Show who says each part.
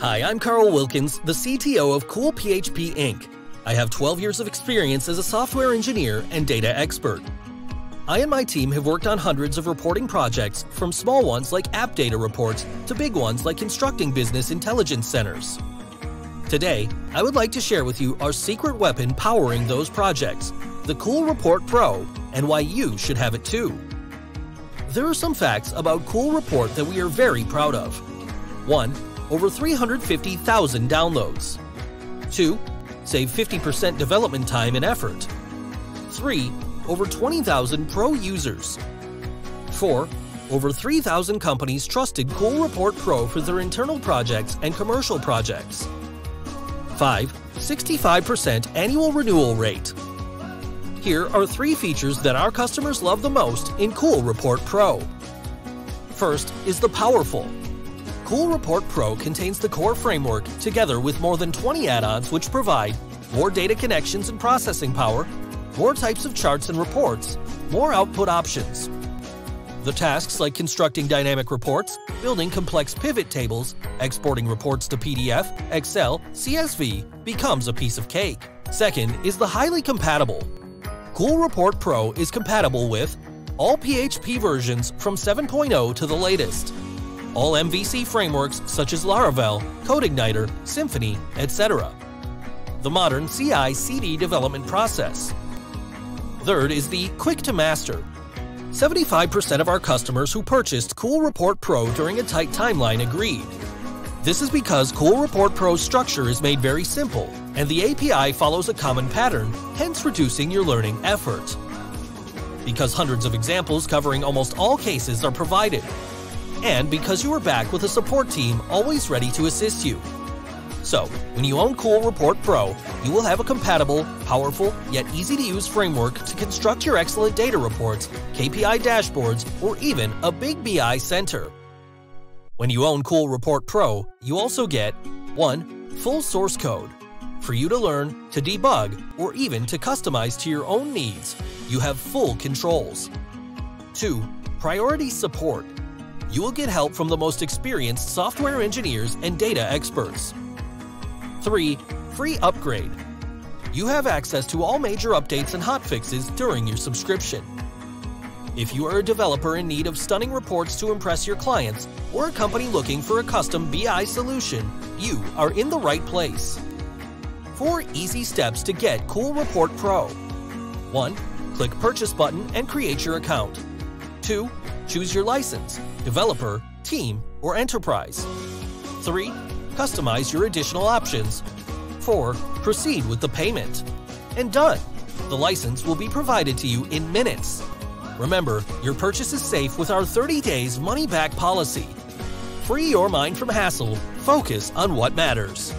Speaker 1: Hi, I'm Karl Wilkens, the CTO of KoolPHP Inc. I have 12 years of experience as a software engineer and data expert. I and my team have worked on hundreds of reporting projects, from small ones like app data reports to big ones like constructing business intelligence centers. Today, I would like to share with you our secret weapon powering those projects, the KoolReport Pro, and why you should have it too. There are some facts about KoolReport that we are very proud of. 1 over 350,000 downloads. 2. Save 50% development time and effort. 3. Over 20,000 pro users. 4. Over 3,000 companies trusted KoolReport Pro for their internal projects and commercial projects. 5. 65% annual renewal rate. Here are three features that our customers love the most in KoolReport Pro. First is the powerful, KoolReport Pro contains the core framework together with more than 20 add-ons which provide more data connections and processing power, more types of charts and reports, more output options. The tasks like constructing dynamic reports, building complex pivot tables, exporting reports to PDF, Excel, CSV becomes a piece of cake. Second is the highly compatible. KoolReport Pro is compatible with all PHP versions from 7.0 to the latest, all MVC frameworks such as Laravel, CodeIgniter, Symfony, etc. The modern CI-CD development process. Third is the Quick to Master. 75% of our customers who purchased KoolReport Pro during a tight timeline agreed. This is because KoolReport Pro's structure is made very simple, and the API follows a common pattern, hence reducing your learning effort. Because hundreds of examples covering almost all cases are provided, and because you are back with a support team always ready to assist you. So, when you own KoolReport Pro, you will have a compatible, powerful, yet easy to use framework to construct your excellent data reports, KPI dashboards, or even a big BI center. When you own KoolReport Pro, you also get 1. Full source code. For you to learn, to debug, or even to customize to your own needs, you have full controls. 2. Priority support you will get help from the most experienced software engineers and data experts. 3. Free upgrade. You have access to all major updates and hotfixes during your subscription. If you are a developer in need of stunning reports to impress your clients, or a company looking for a custom BI solution, you are in the right place. 4 easy steps to get KoolReport Pro. 1. Click Purchase button and create your account. 2. Choose your license, developer, team, or enterprise. 3. Customize your additional options. 4. Proceed with the payment. And done! The license will be provided to you in minutes. Remember, your purchase is safe with our 30 days money back policy. Free your mind from hassle, focus on what matters.